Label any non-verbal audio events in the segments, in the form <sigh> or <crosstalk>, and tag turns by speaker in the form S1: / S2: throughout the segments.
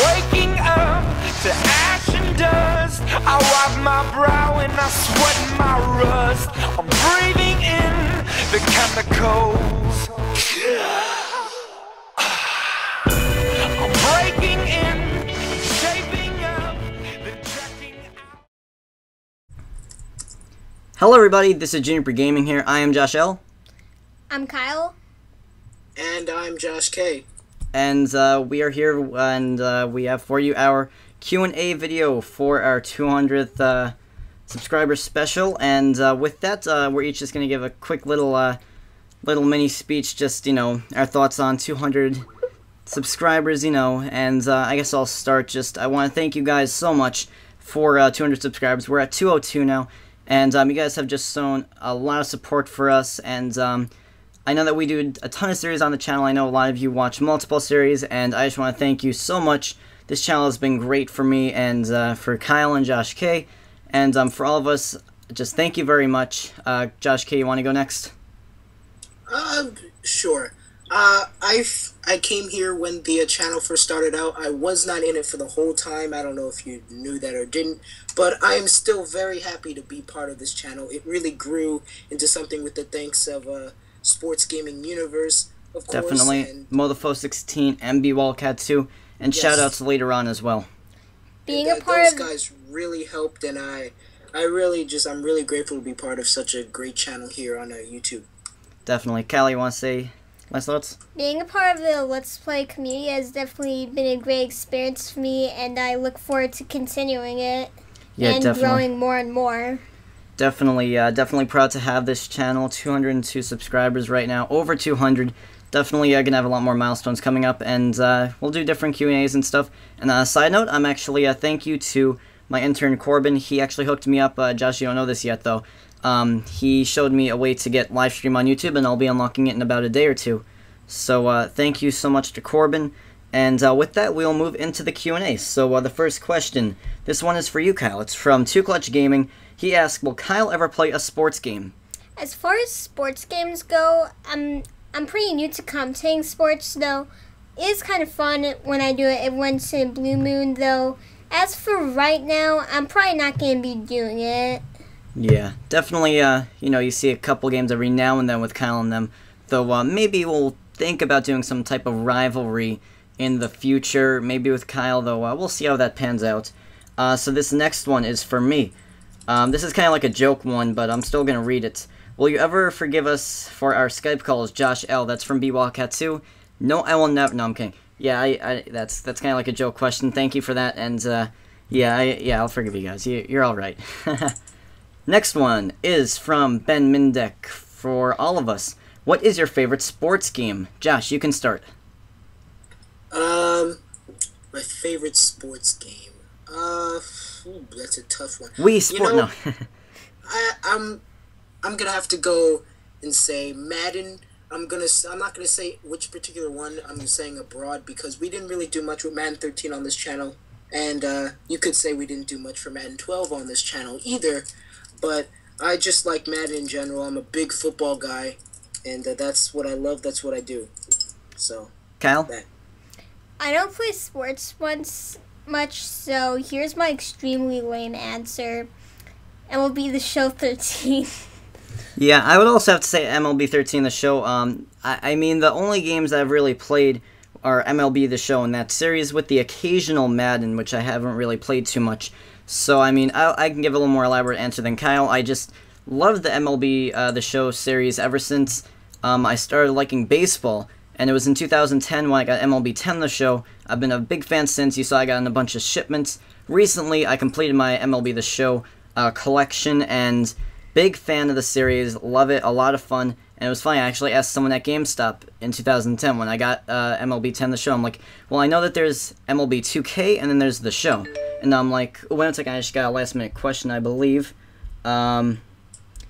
S1: waking up to ash and dust. I wipe my brow and I sweat my rust. I'm breathing in the chemicals. <sighs> I'm breaking in, shaping up, then checking out.
S2: Hello, everybody. This is Juniper Gaming here. I am Josh L.
S3: I'm Kyle.
S4: And I'm Josh K.
S2: and uh, we are here, and uh, we have for you our Q and A video for our 200th uh, subscriber special. And uh, with that, uh, we're each just gonna give a quick little, uh, little mini speech, just you know, our thoughts on 200 subscribers, you know. And I guess I'll start. Just I want to thank you guys so much for uh, 200 subscribers. We're at 202 now, and um, you guys have just shown a lot of support for us, and um, I know that we do a ton of series on the channel. I know a lot of you watch multiple series, and I just want to thank you so much. This channel has been great for me and uh, for Kyle and Josh K. And um, for all of us, just thank you very much. Uh, Josh K, you want to go next?
S4: Uh, sure. Uh, I I came here when the channel first started out. I was not in it for the whole time. I don't know if you knew that or didn't, but I am still very happy to be part of this channel. It really grew into something with the thanks of uh, Sports Gaming Universe, of course.
S2: Definitely.
S4: and
S2: MotheFo16, MB Wildcat 2, and
S4: Yes.
S2: shout outs later on as well.
S3: Being
S4: that-
S3: a part
S4: those
S3: of
S4: guys really helped, and I I really just I'm really grateful to be part of such a great channel here on uh, YouTube.
S2: Definitely. Callie, you want to say last thoughts?
S3: being a part of the Let's Play community has definitely been a great experience for me, and I look forward to continuing it
S2: Yeah,
S3: and
S2: definitely.
S3: growing more and more.
S2: Definitely, uh, definitely proud to have this channel. 202 subscribers right now, over 200. Definitely uh, gonna have a lot more milestones coming up, and uh, we'll do different Q and A's and stuff. And uh, side note, I'm actually uh, thank you to my intern Corbin. He actually hooked me up. Uh, Josh, you don't know this yet though. Um, he showed me a way to get live stream on YouTube, and I'll be unlocking it in about a day or two. So uh, thank you so much to Corbin. And uh, with that, we'll move into the Q and A. So uh, the first question, this one is for you, Kyle. It's from Two Clutch Gaming. He asked, "Will Kyle ever play a sports game?"
S3: As far as sports games go, I'm I'm pretty new to commentating sports, though. It is kind of fun when I do it every once in a blue moon, though. As for right now, I'm probably not going to be doing it.
S2: Yeah, definitely. Uh, you know, you see a couple games every now and then with Kyle and them. Though uh, maybe we'll think about doing some type of rivalry in the future. Maybe with Kyle, though. Uh, we'll see how that pans out. Uh, so this next one is for me. Um, this is kind of like a joke one, but I'm still gonna read it. Will you ever forgive us for our Skype calls, Josh L? That's from B Wildcat 2. No, I will never. No, I'm kidding. Yeah, I, I that's that's kind of like a joke question. Thank you for that, and uh, yeah, I, yeah, I'll forgive you guys. You, you're all right. <laughs> Next one is from Ben Mindek for all of us. What is your favorite sports game? Josh, you can start.
S4: Um, my favorite sports game. Uh, ooh, that's a tough one.
S2: We sport.
S4: know-
S2: no. <laughs>
S4: I, I'm, I'm gonna have to go and say Madden. I'm gonna. I'm not gonna say which particular one. I'm saying abroad because we didn't really do much with Madden 13 on this channel, and uh, you could say we didn't do much for Madden 12 on this channel either. But I just like Madden in general. I'm a big football guy, and uh, that's what I love. That's what I do. So
S2: Kyle.
S3: I don't play sports once much, so here's my extremely lame answer. Be the show 13. <laughs>
S2: Yeah, I would also have to say MLB 13 the show. Um, I, I mean the only games I've really played are MLB the show and that series with the occasional Madden, which I haven't really played too much. So I mean, I, I can give a little more elaborate answer than Kyle. I just love the MLB uh, the show series ever since um, I started liking baseball, and it was in 2010 when I got MLB 10 the show. I've been a big fan since. You saw I got in a bunch of shipments. Recently, I completed my MLB the show uh, collection and big fan of the series. Love it, a lot of fun. And it was funny. I actually asked someone at GameStop in 2010 when I got uh, MLB 10 the show. I'm like, well, I know that there's MLB 2K and then there's the show. And I'm like, wait a second, I just got a last minute question, I believe. Um,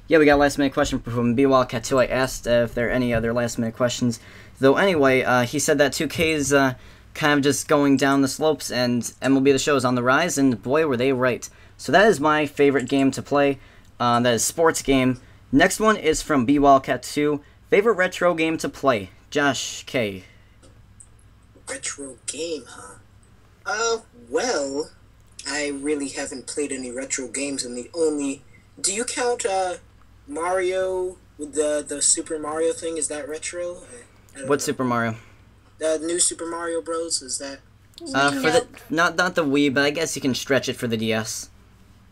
S2: yeah, we got a last minute question from B Wildcat 2. I asked uh, if there are any other last minute questions. Though, anyway, uh, he said that 2K is uh, kind of just going down the slopes and MLB the show is on the rise, and boy, were they right. So that is my favorite game to play. Uh, that is sports game. Next one is from B Wildcat 2. Favorite retro game to play? Josh K.
S4: retro game, huh? Uh, well, I really haven't played any retro games, and the only. Do you count uh, Mario with the the Super Mario thing? Is that retro? I
S2: What. Super Mario?
S4: The new Super Mario Bros. Is that?
S2: Uh, for the not not the Wii, but I guess you can stretch it for the DS.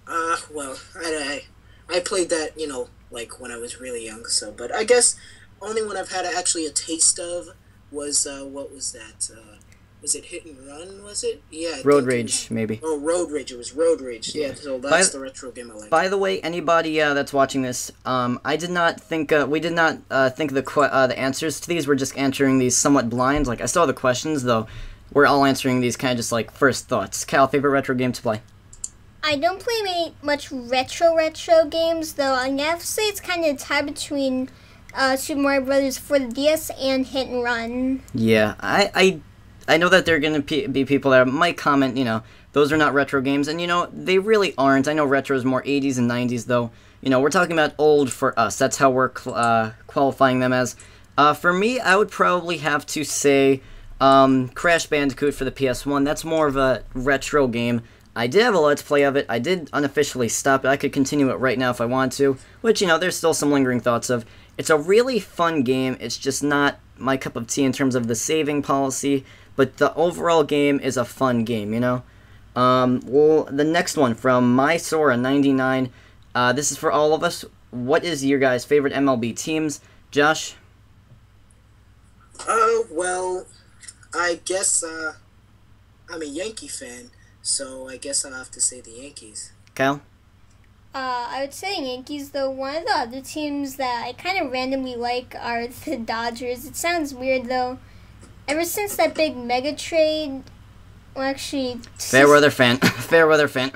S4: Uh, well, I, I I played that you know like when I was really young. So, but I guess only one I've had actually a taste of was uh, what was that? Uh, was it Hit and Run? Was it? Yeah. I
S2: Road
S4: think it
S2: Rage,
S4: was-
S2: maybe.
S4: Oh, Road Rage. It was Road Rage. Yeah.
S2: Yeah.
S4: So
S2: By
S4: that's
S2: the-
S4: the retro game I like.
S2: By the way, anybody uh, that's watching this, um, I did not think uh, we did not uh, think the que- uh, the answers to these. We're just answering these somewhat blind. Like I saw the questions though. We're all answering these kind of just like first thoughts. Cal, favorite retro game to play?
S3: I don't play many, much retro retro games though. I'm gonna have to say it's kind of a tie between uh, Super Mario Brothers for the DS and Hit and Run.
S2: Yeah, I I, I know that there are gonna be people that might comment. You know, those are not retro games, and you know they really aren't. I know retro is more 80s and 90s though. You know, we're talking about old for us. That's how we're uh, qualifying them as. Uh, for me, I would probably have to say um, Crash Bandicoot for the PS1. That's more of a retro game. I did have a let's play of it. I did unofficially stop it. I could continue it right now if I want to, which you know there's still some lingering thoughts of. It's a really fun game. It's just not my cup of tea in terms of the saving policy, but the overall game is a fun game. You know. Um, well, the next one from Mysora99. Uh, this is for all of us. What is your guys' favorite MLB teams? Josh?
S4: Uh, well, I guess uh, I'm a Yankee fan, so I guess I'll have to say the Yankees.
S2: Kyle?
S3: Uh, I would say Yankees though. One of the other teams that I kind of randomly like are <laughs> the Dodgers. It sounds weird though. Ever since that big mega trade, well, actually,
S2: Fair weather fan. <laughs> Fair weather fan.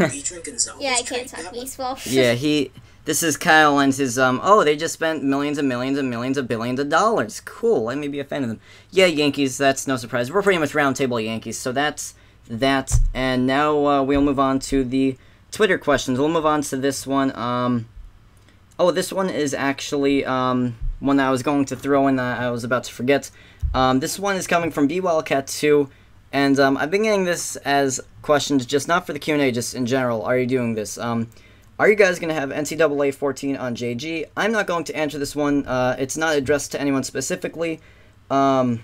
S4: Are you <laughs> drinking Zelda?
S3: Yeah, I can't talk baseball.
S2: yeah, he. This is Kyle and his um. Oh, they just spent millions and millions and millions of billions of dollars. Cool. I may be a fan of them. Yeah, Yankees. That's no surprise. We're pretty much roundtable Yankees. So that's that. And now uh, we'll move on to the Twitter questions. We'll move on to this one. Um. Oh, this one is actually um one that I was going to throw in that I was about to forget. Um, this one is coming from B Wildcat two. And um, I've been getting this as questions, just not for the Q and A, just in general. Are you doing this? Um, are you guys going to have NCAA 14 on JG? I'm not going to answer this one. Uh, it's not addressed to anyone specifically. Um,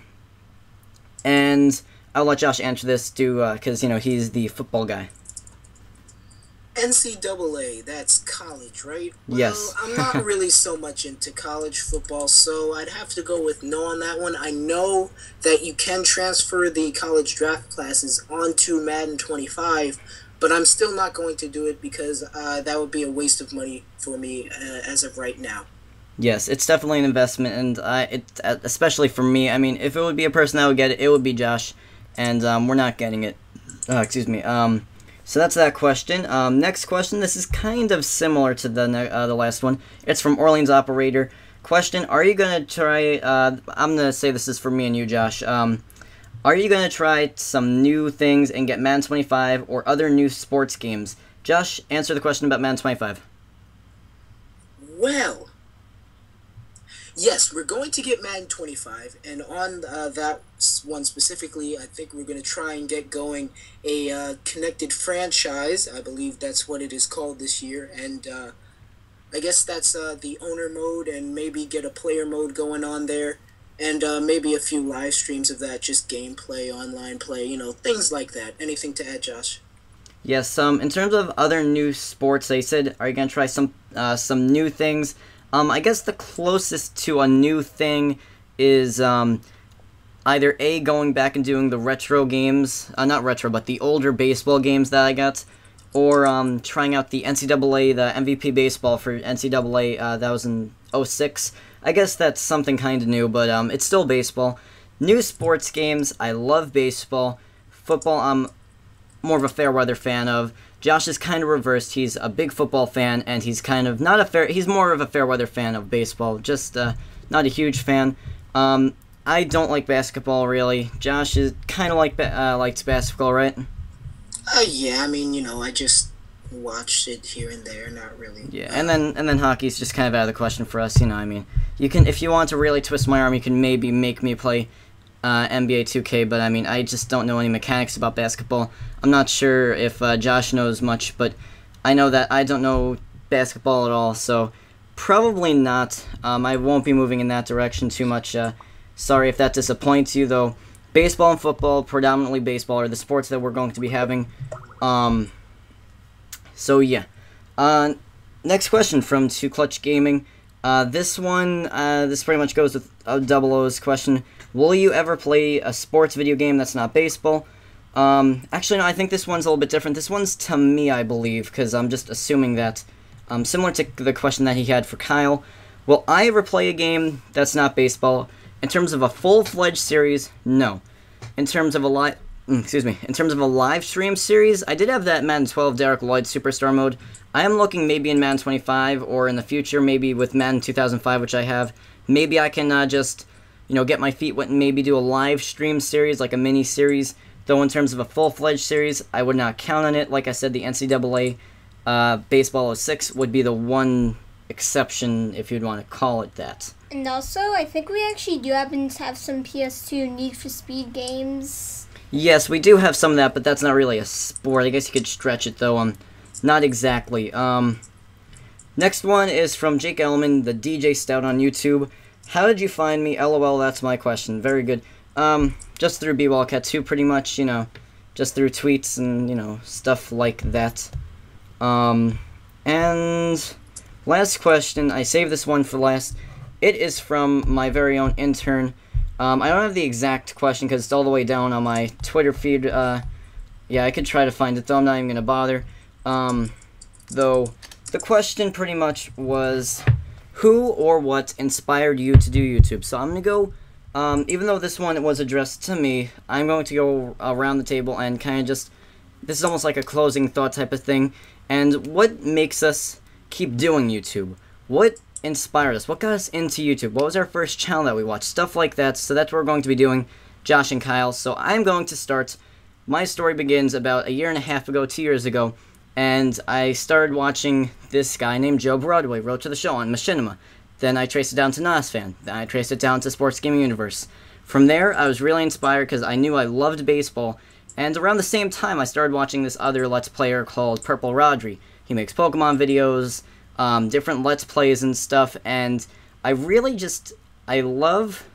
S2: and I'll let Josh answer this, too, because, you know, he's the football guy.
S4: NCAA, that's college, right? Well,
S2: Yes. <laughs>
S4: I'm not really so much into college football, so I'd have to go with no on that one. I know that you can transfer the college draft classes onto Madden 25, but I'm still not going to do it because uh, that would be a waste of money for me uh, as of right now.
S2: Yes, it's definitely an investment, and uh, it uh, especially for me. I mean, if it would be a person that would get it, it would be Josh, and um, we're not getting it. Uh, excuse me. Um, so that's that question. Um, next question. This is kind of similar to the uh, the last one. It's from Orleans Operator. Question: Are you gonna try? Uh, I'm gonna say this is for me and you, Josh. Um, are you gonna try some new things and get Madden 25 or other new sports games? Josh, answer the question about Madden 25.
S4: Well, yes, we're going to get Madden 25, and on uh, that one specifically, I think we're going to try and get going a uh, connected franchise. I believe that's what it is called this year, and uh, I guess that's uh, the owner mode, and maybe get a player mode going on there, and uh, maybe a few live streams of that, just gameplay, online play, you know, things like that. Anything to add, Josh?
S2: Yes. Um. In terms of other new sports, they said, are you gonna try some uh, some new things? Um. I guess the closest to a new thing is um, either a going back and doing the retro games, uh, not retro, but the older baseball games that I got, or um, trying out the NCAA, the MVP baseball for NCAA. Uh, that was in 06. I guess that's something kind of new, but um, it's still baseball. New sports games. I love baseball. Football. I'm more of a fair weather fan of. Josh is kind of reversed. He's a big football fan, and he's kind of not a fair. He's more of a fair weather fan of baseball. Just uh, not a huge fan. Um, I don't like basketball really. Josh is kind of like uh, likes basketball, right?
S4: Uh, yeah, I mean, you know, I just watched it here and there, not really.
S2: Yeah, and then and then hockey's just kind of out of the question for us. You know, I mean, you can if you want to really twist my arm, you can maybe make me play uh, NBA 2K, but I mean, I just don't know any mechanics about basketball. I'm not sure if uh, Josh knows much, but I know that I don't know basketball at all, so probably not. Um, I won't be moving in that direction too much. Uh, sorry if that disappoints you, though. Baseball and football, predominantly baseball, are the sports that we're going to be having. Um, so yeah. Uh, next question from Two Clutch Gaming. Uh, this one, uh, this pretty much goes with Double O's question. Will you ever play a sports video game that's not baseball? Um, actually, no, I think this one's a little bit different. This one's to me, I believe, because I'm just assuming that, um, similar to the question that he had for Kyle, will I ever play a game that's not baseball? In terms of a full-fledged series, no. In terms of a live, mm, excuse me, in terms of a live stream series, I did have that Madden 12 Derick Lloyd Superstar mode. I am looking maybe in Madden 25 or in the future, maybe with Madden 2005, which I have. Maybe I can uh, just, you know, get my feet wet and maybe do a live stream series, like a mini series. Though in terms of a full-fledged series, I would not count on it. Like I said, the NCAA uh, Baseball 06 would be the one exception, if you'd want to call it that.
S3: And also, I think we actually do happen to have some PS2 Need for Speed games.
S2: Yes, we do have some of that, but that's not really a sport. I guess you could stretch it, though. Um, not exactly. Um, next one is from Jake Elman, the DJ Stout on YouTube. How did you find me? LOL, that's my question. Very good. Um, just through BWildcat 2, pretty much, you know, just through tweets and, you know, stuff like that. Um, and last question, I saved this one for last. It is from my very own intern. Um, I don't have the exact question because it's all the way down on my Twitter feed. Uh, yeah, I could try to find it, though I'm not even going to bother. Um, though, the question pretty much was, who or what inspired you to do YouTube? So I'm going to go, um, even though this one was addressed to me, I'm going to go around the table and kind of just, this is almost like a closing thought type of thing. And what makes us keep doing YouTube? What inspired us? What got us into YouTube? What was our first channel that we watched? Stuff like that. So that's what we're going to be doing, Josh and Kyle. So I'm going to start. My story begins about a year and a half ago, two years ago, and I started watching this guy named Joe Broadway, wrote to the show on Machinima. Then I traced it down to NOSFan. Then I traced it down to Sports Gaming Universe. From there, I was really inspired because I knew I loved baseball, and around the same time, I started watching this other Let's Player called Purple Rodri. He makes Pokemon videos, um, different Let's Plays and stuff, and I really just, I love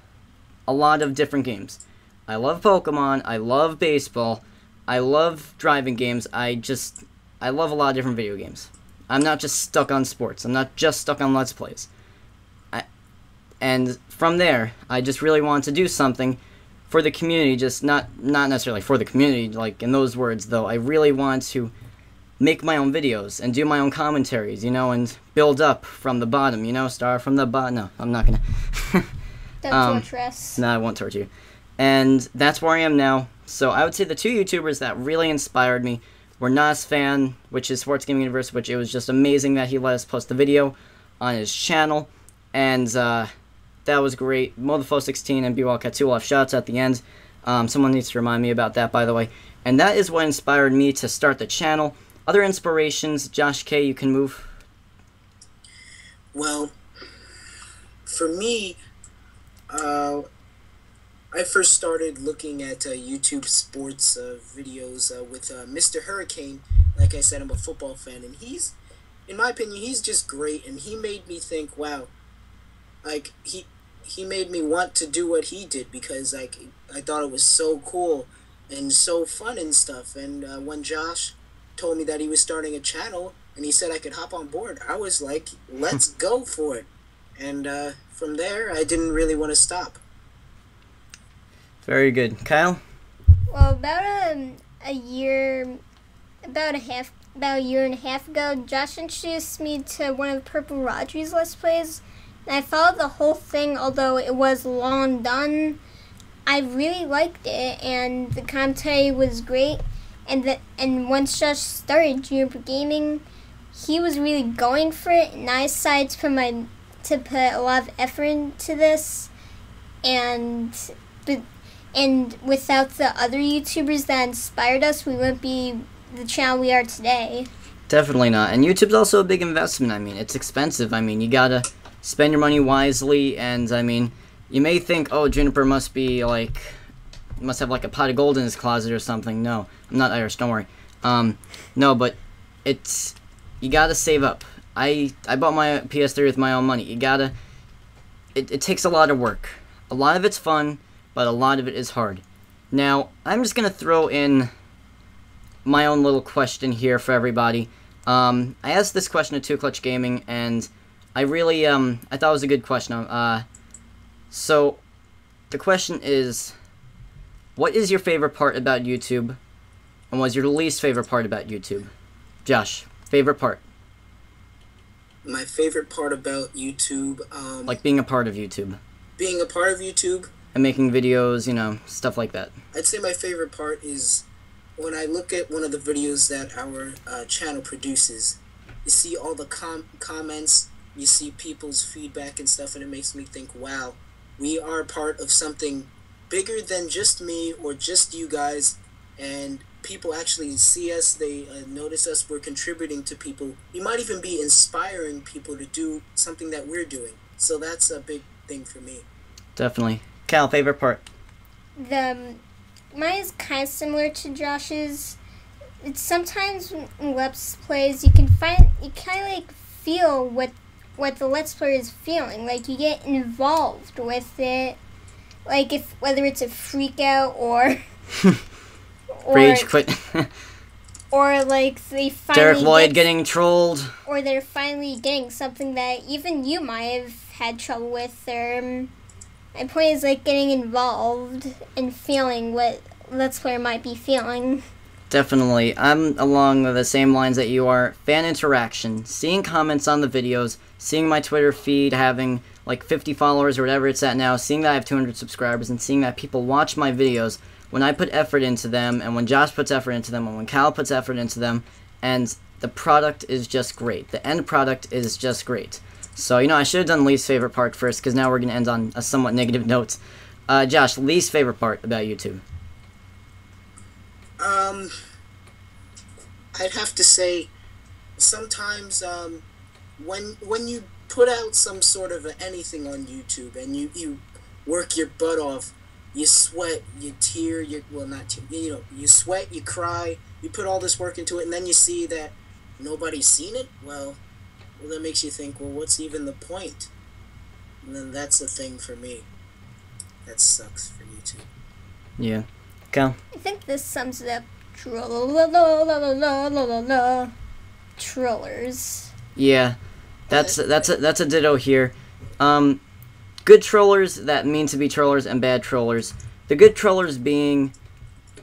S2: a lot of different games. I love Pokemon, I love baseball, I love driving games, I just, I love a lot of different video games. I'm not just stuck on sports, I'm not just stuck on Let's Plays. I, and from there, I just really wanted to do something for the community, just not, not necessarily for the community, like in those words, though, I really want to make my own videos and do my own commentaries, you know, and build up from the bottom, you know, start from the bottom. No, I'm not gonna. <laughs>
S3: Don't
S2: Um,
S3: torture us.
S2: no, I won't torture you. And that's where I am now. So I would say the two YouTubers that really inspired me were Nas Fan, which is Sports Gaming Universe, which it was just amazing that he let us post the video on his channel, and uh, that was great. Mofo16 and 2 will have shots at the end. Um, someone needs to remind me about that, by the way. And that is what inspired me to start the channel. Other inspirations, Josh K, you can move.
S4: Well, for me, uh, I first started looking at uh, YouTube sports uh, videos uh, with uh, Mr. Hurricane. Like I said, I'm a football fan, and he's, in my opinion, he's just great. And he made me think, wow, like he he made me want to do what he did because like I thought it was so cool and so fun and stuff. And uh, when Josh told me that he was starting a channel and he said I could hop on board, I was like, let's <laughs> go for it. And uh, from there, I didn't really want to stop.
S2: Very good. Kyle?
S3: Well, about um, a year, about a half, about a year and a half ago, Josh introduced me to one of Purple Rodri's Let's Plays, and I followed the whole thing. Although it was long done, I really liked it, and the commentary was great. And the, and once Josh started Juniper Gaming, he was really going for it, and I decided to put my to put a lot of effort into this, and but and without the other YouTubers that inspired us, we wouldn't be the channel we are today.
S2: Definitely not. And YouTube's also a big investment. I mean, it's expensive. I mean, you gotta spend your money wisely. And I mean, you may think, oh, Juniper must be like must have like a pot of gold in his closet or something. No, I'm not Irish. Don't worry. Um, no, but it's you gotta save up. I I bought my PS3 with my own money. You gotta. It, it takes a lot of work. A lot of it's fun, but a lot of it is hard. Now I'm just gonna throw in my own little question here for everybody. Um, I asked this question to Two Clutch Gaming, and I really um I thought it was a good question. Uh, so the question is, what is your favorite part about YouTube, and what's your least favorite part about YouTube? Josh, favorite part,
S4: My favorite part about YouTube, um,
S2: like being a part of YouTube
S4: being a part of YouTube,
S2: and making videos, you know, stuff like that.
S4: I'd say my favorite part is when I look at one of the videos that our uh, channel produces. You see all the com- comments, you see people's feedback and stuff, and it makes me think, wow, we are part of something bigger than just me or just you guys, and people actually see us, they uh, notice us, we're contributing to people. We might even be inspiring people to do something that we're doing. So that's a big thing for me.
S2: Definitely. Cal, favorite part.
S3: The um, mine is kind of similar to Josh's. It's sometimes in let's plays you can find you kind of like feel what what the let's player is feeling. Like you get involved with it. Like if whether it's a freak out or or <laughs>
S2: Rage quit. <laughs>
S3: or like they finally
S2: Derick Lloyd
S3: get-
S2: getting trolled.
S3: or they're finally getting something that even you might have had trouble with or um, my point is like getting involved and feeling what let's player might be feeling
S2: Definitely. I'm along the same lines that you are. Fan interaction, seeing comments on the videos, seeing my Twitter feed having like 50 followers or whatever it's at now, seeing that I have 200 subscribers, and seeing that people watch my videos when I put effort into them, and when Josh puts effort into them, and when Cal puts effort into them, and the product is just great. The end product is just great. So, you know, I should have done least favorite part first, because now we're going to end on a somewhat negative note. Uh, Josh, least favorite part about YouTube?
S4: Um, I'd have to say, sometimes um, when when you put out some sort of anything on YouTube and you you work your butt off, you sweat, you tear, you well not tear, you know, you sweat, you cry, you put all this work into it, and then you see that nobody's seen it. Well, well that makes you think, well, what's even the point? And then that's the thing for me. That sucks for you too.
S2: Yeah. Cal?
S3: i think this sums it up Troll- trollers
S2: Yeah, that's that's a, that's a ditto here. Um, good trollers that mean to be trollers and bad trollers. The good trollers being,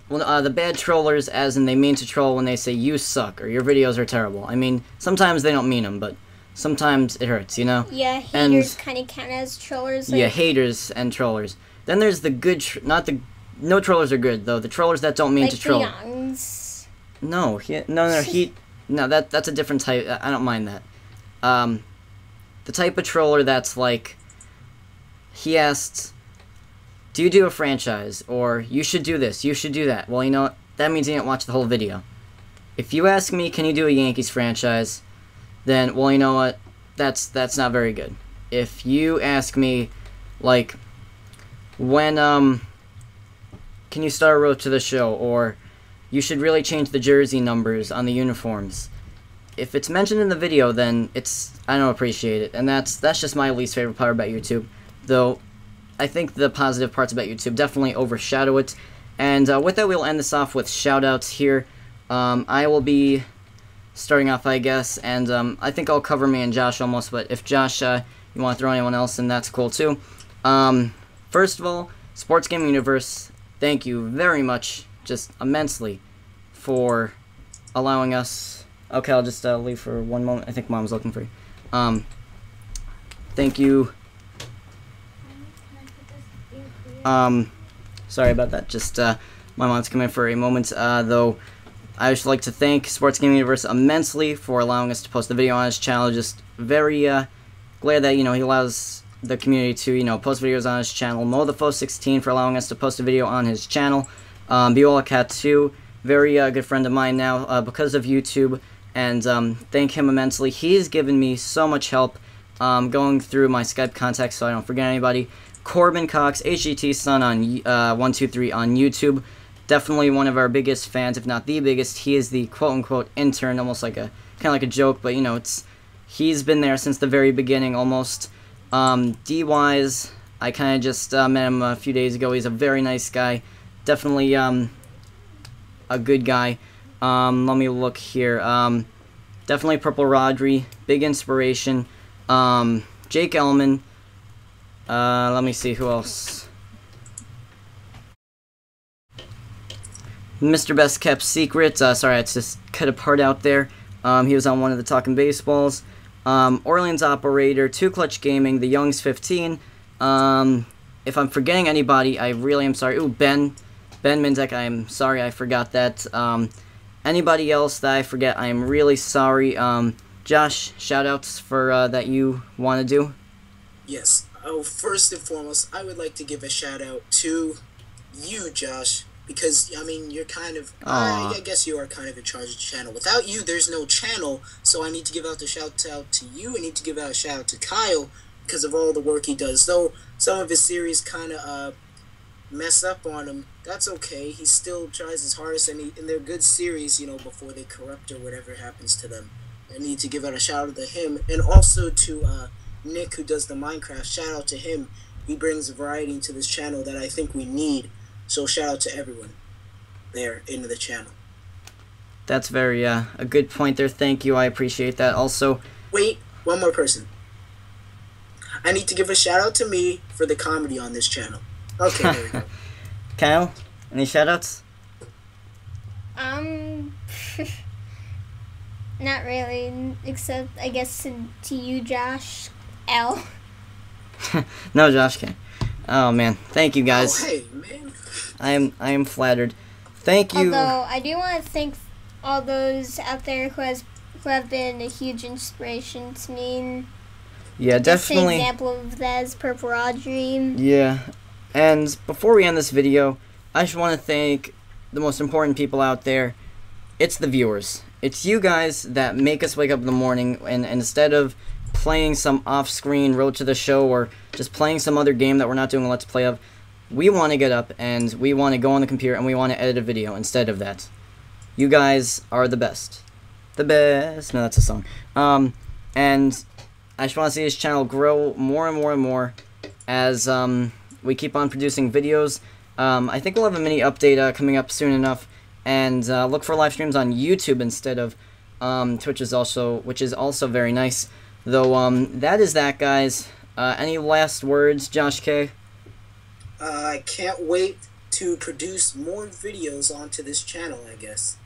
S2: well, uh, the bad trollers as in they mean to troll when they say you suck or your videos are terrible. I mean, sometimes they don't mean them, but sometimes it hurts, you know.
S3: yeah haters kind of count as trollers like,
S2: Yeah, haters and trollers. Then there's the good, tr- not the no trollers are good though. The trollers that don't mean
S3: like
S2: to troll.
S3: youngs
S2: No, he, no, no, he, <laughs> no. That that's a different type. I don't mind that. Um, the type of troller that's like, he asked, "Do you do a franchise?" or "You should do this. You should do that." Well, you know what? that means you didn't watch the whole video. If you ask me, "Can you do a Yankees franchise?" Then well, you know what? That's that's not very good. If you ask me, like, when um, can you start a road to the show or you should really change the jersey numbers on the uniforms. If it's mentioned in the video, then it's I don't appreciate it, and that's that's just my least favorite part about YouTube. Though, I think the positive parts about YouTube definitely overshadow it. And uh, with that, we'll end this off with shoutouts here. Um, I will be starting off, I guess, and um, I think I'll cover me and Josh almost. But if Josh, uh, you want to throw anyone else in, that's cool too. Um, first of all, Sports Gaming Universe, thank you very much, just immensely, for allowing us. Okay, I'll just uh, leave for one moment. I think Mom's looking for you. Um, thank you. Um, sorry about that. Just uh, my mom's coming for a moment. Uh, though, I just like to thank Sports Gaming Universe immensely for allowing us to post the video on his channel. Just very uh, glad that you know he allows the community to you know post videos on his channel. MotheFo16 for allowing us to post a video on his channel. Um, Biola Cat 2, very uh, good friend of mine now uh, because of YouTube, and um, thank him immensely. He's given me so much help um, going through my Skype contacts, so I don't forget anybody. Corbin Cox, HGT Son on uh, 123 on YouTube. Definitely one of our biggest fans, if not the biggest. He is the quote unquote intern, almost like a kind of like a joke, but you know, it's he's been there since the very beginning almost. Um, D Wise, I kind of just uh, met him a few days ago. He's a very nice guy. Definitely um, a good guy. Um, let me look here. Um, definitely Purple Rodri, big inspiration. Um, Jake Elman. Uh, let me see who else. Mr. Best Kept Secret. Uh, sorry, I just cut a part out there. Um, he was on one of the Talking Baseballs. Um, Orleans Operator, Two Clutch Gaming, The Youngs 15. Um, if I'm forgetting anybody, I really am sorry. Ooh, Ben. Ben Minzek, I'm sorry I forgot that. Um, anybody else that I forget, I am really sorry. Um, Josh, shoutouts for uh, that you want to do.
S4: Yes. Oh, first and foremost, I would like to give a shout out to you, Josh, because I mean you're kind of I, I guess you are kind of in charge of the channel. Without you, there's no channel. So I need to give out the shout out to you. I need to give out a shout out to Kyle because of all the work he does. Though some of his series kind of uh, mess up on him, that's okay. He still tries his hardest, and, he, and they're good series, you know, before they corrupt or whatever happens to them. I need to give out a shout out to him, and also to uh, Nick who does the Minecraft. Shout out to him. He brings variety to this channel that I think we need. So shout out to everyone there into the channel.
S2: That's very uh, a good point there. Thank you. I appreciate that. Also,
S4: Wait, one more person. I need to give a shout out to me for the comedy on this channel. Okay, there we go. <laughs>
S2: Kyle, any shoutouts?
S3: Um, <laughs> not really, except I guess to, to you, Josh. L. <laughs>
S2: No, Josh can. Oh man, thank you guys.
S4: Oh, hey, man.
S2: I am I am flattered. Thank you.
S3: Although I do want to thank all those out there who has who have been a huge inspiration to me.
S2: Yeah,
S3: just an example of that is Purple Rodri.
S2: Yeah. And before we end this video, I just want to thank the most important people out there. It's the viewers. It's you guys that make us wake up in the morning and, and instead of playing some off-screen road to the show or just playing some other game that we're not doing a let's play of, we want to get up and we want to go on the computer and we want to edit a video instead of that. You guys are the best. The best. No, that's a song. Um, and I just want to see this channel grow more and more and more as um, we keep on producing videos. Um, I think we'll have a mini update uh, coming up soon enough, and uh, look for live streams on YouTube instead of um, Twitch is also, which is also very nice. Though um, that is that, guys. Uh, any last words, Josh K?
S4: Uh, I can't wait to produce more videos onto this channel, I guess.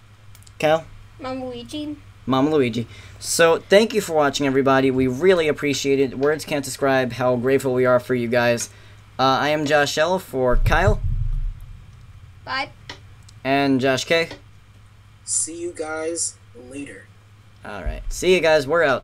S2: Kyle?
S3: Mama Luigi.
S2: Mama Luigi. So, thank you for watching, everybody. We really appreciate it. Words can't describe how grateful we are for you guys. Uh, I am Josh L for Kyle
S3: Bye.
S2: and Josh K.
S4: See you guys later.
S2: Alright. See you guys. We're out.